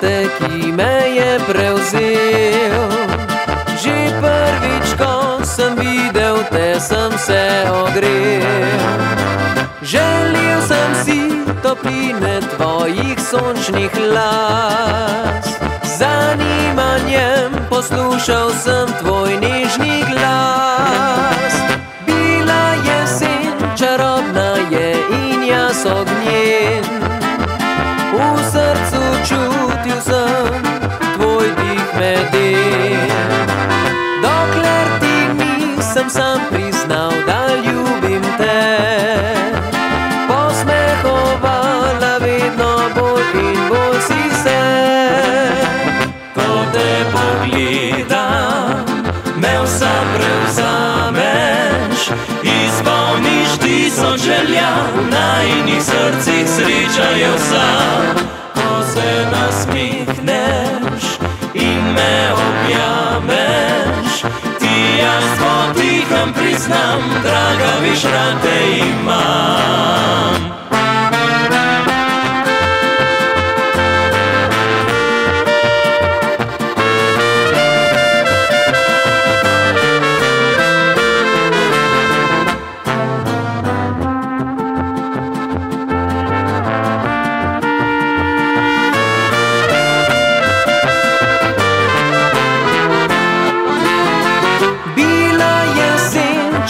ki me je prevzel. Že prvič, ko sem videl te, sem se ogrel. Želel sem si topline tvojih sončnih las. Zanimanjem poslušal sem tvoj nežni glas. Bila jesen, čarobna je in jaz ognjen. V srcu čutil sem tvoj dih meden. Dokler ti nisem sam priznal, da ljubim te. Posmehovala vedno bolj in bolj si se. Ko te pogledam, me vsa prevzameš, izpolniš tisoč želja, v najnih srcih sreča je vsa. Nasmihneš in me objameš, ti jaz potihem priznam, draga viš rade imam.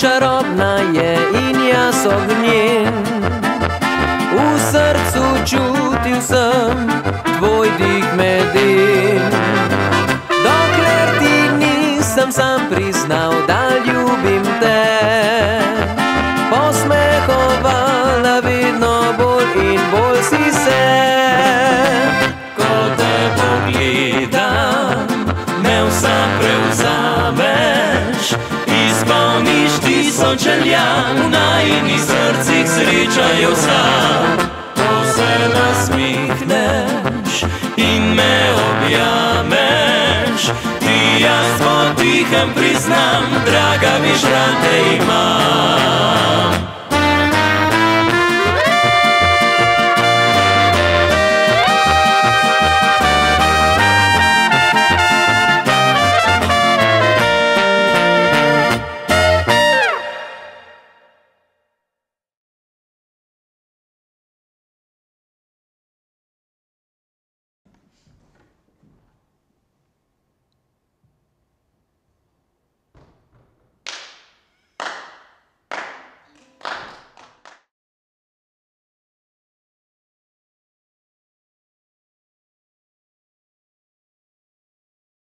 Čarobna je in jaz ognjen. V srcu čutil sem tvoj dih meden. Dokler ti nisem sam priznal, da ljubim te. Posmehovala vedno bolj in bolj si se. Ko te pogledam, me vsa prevzameš, izpolniš tisoč želja, v najnih srcih sreča je vsa. Ko se nasmihneš in me objameš, ti jaz potihem priznam, draga mi žrate imam.